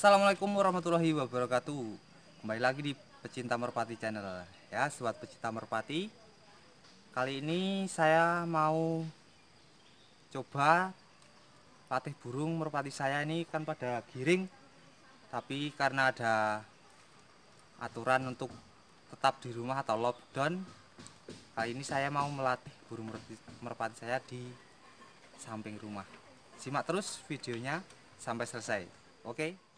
Assalamualaikum warahmatullahi wabarakatuh. Kembali lagi di Pecinta Merpati Channel. Ya sobat pecinta merpati Kali ini saya mau Coba Latih burung merpati saya ini kan pada giring Tapi karena ada Aturan untuk Tetap di rumah atau lockdown Kali ini saya mau melatih burung merpati saya di Samping rumah. Simak terus videonya sampai selesai. Oke? okay?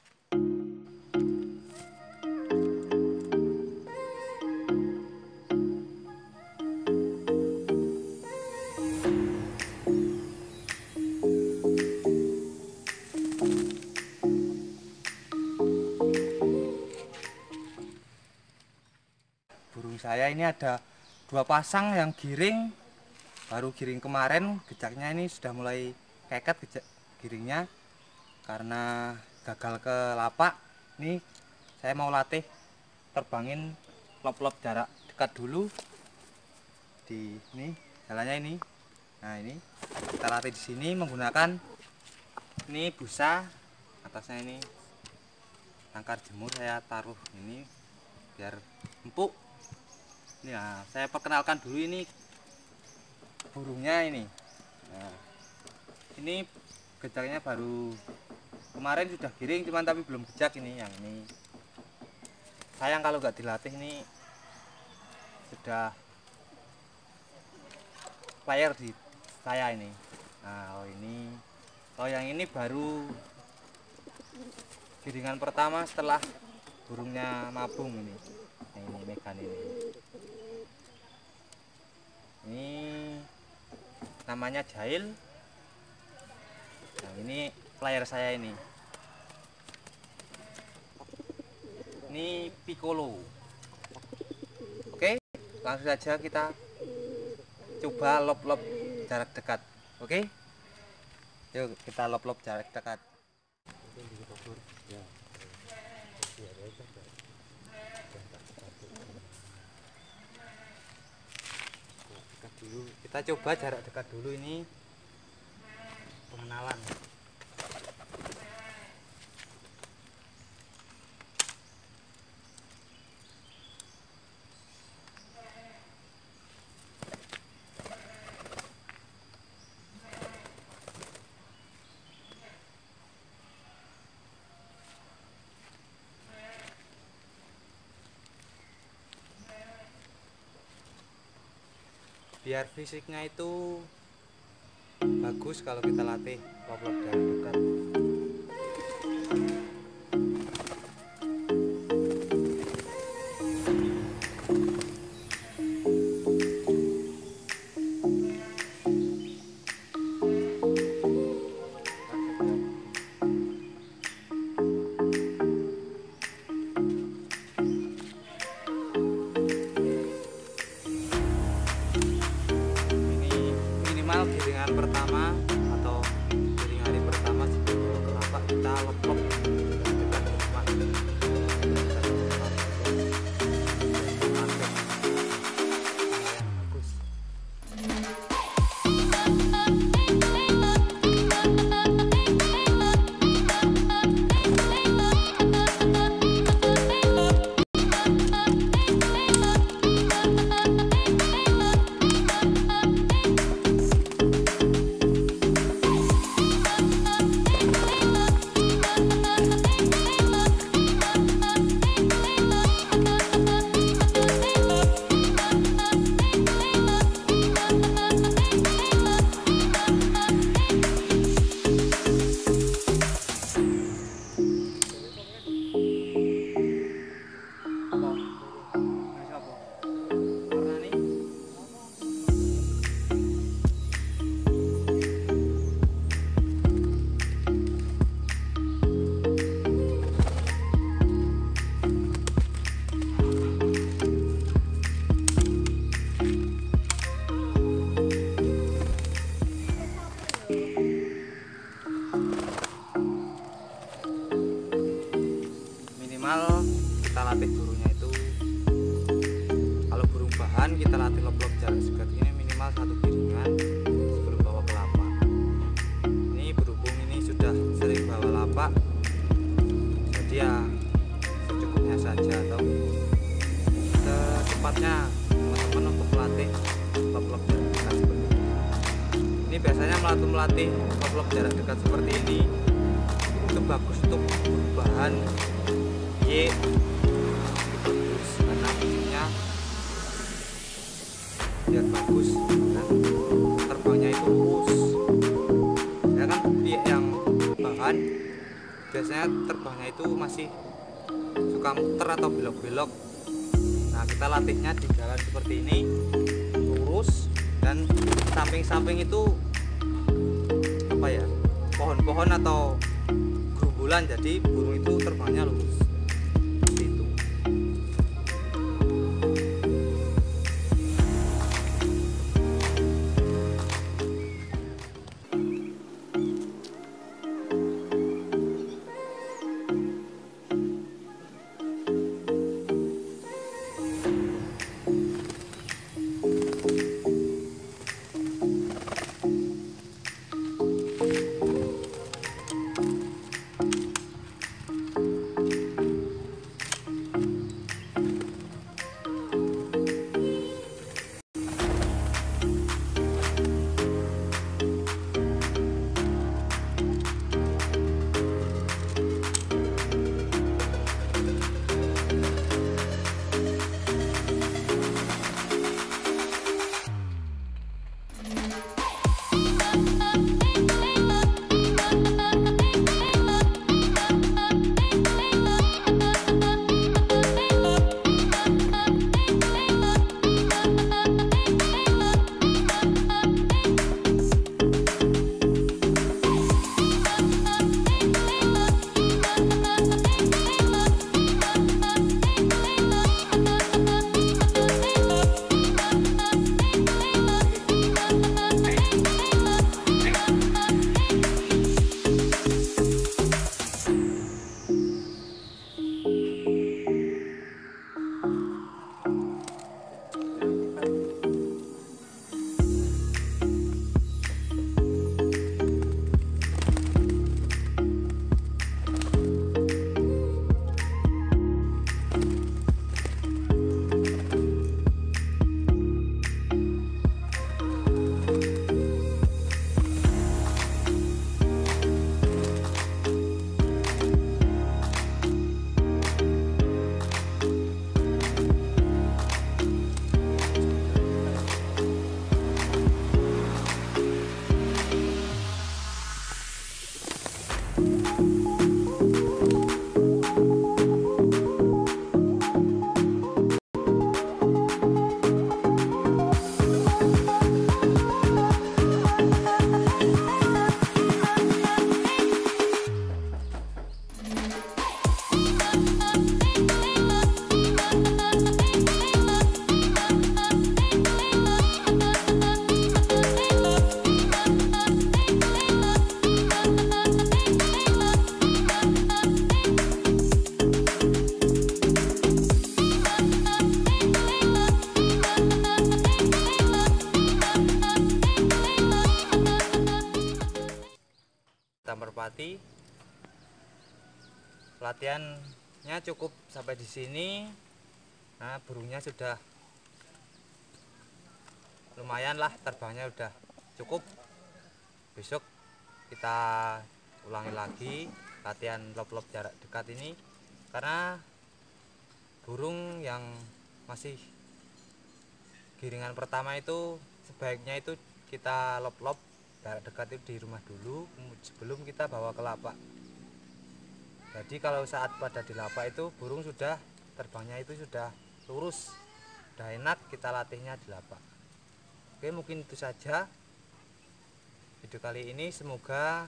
Saya ini ada dua pasang yang giring. Baru giring kemarin gejaknya ini sudah mulai keket gejak giringnya. Karena gagal ke lapak ini saya mau latih terbangin lop-lop jarak dekat dulu. Di ini jalannya ini. Nah ini. Kita latih di sini menggunakan ini busa atasnya ini. Tangkar jemur saya taruh ini biar empuk Nah, saya perkenalkan dulu ini burungnya ini. Nah, ini gejaknya baru kemarin sudah giring, cuman tapi belum gejak ini yang ini. Sayang kalau nggak dilatih ini sudah player di saya ini. Nah, oh ini, oh yang ini baru giringan pertama setelah burungnya mabung ini. Nah, ini megan ini ini namanya jahil nah ini player saya ini. Ini piccolo. Oke langsung saja kita coba lop-lop jarak dekat. Oke? Yuk kita lop-lop jarak dekat dulu. Kita coba jarak dekat dulu ini pengenalan biar fisiknya itu bagus kalau kita latih lop-lop dari dekat saja atau secepatnya teman-teman untuk melatih jarak dekat seperti ini. Ini biasanya melatih melatih vlog jarak dekat seperti ini. Itu bagus untuk bahan Y bagus karena fungsinya biar bagus dan terbangnya itu lurus ya kan? Yang bahan biasanya terbangnya itu masih suka muter atau belok-belok. Nah kita latihnya di jalan seperti ini. Lurus dan samping-samping itu apa ya pohon-pohon atau gerumbulan jadi burung itu terbangnya lurus Merpati pelatihannya cukup sampai di sini. Nah burungnya sudah lumayan lah terbangnya udah cukup. Besok kita ulangi lagi latihan lop-lop jarak dekat ini. Karena burung yang masih giringan pertama itu sebaiknya itu kita lop-lop jarak dekat itu di rumah dulu sebelum kita bawa ke lapak. Jadi kalau saat pada di lapak itu burung sudah terbangnya itu sudah lurus. Sudah enak kita latihnya di lapak. Oke mungkin itu saja video kali ini. Semoga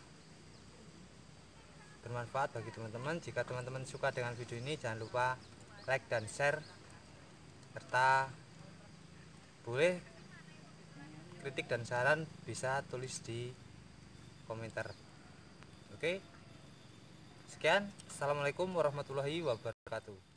bermanfaat bagi teman-teman. Jika teman-teman suka dengan video ini jangan lupa like dan share. Serta boleh kritik dan saran bisa tulis di komentar. Oke? Sekian. Assalamualaikum warahmatullahi wabarakatuh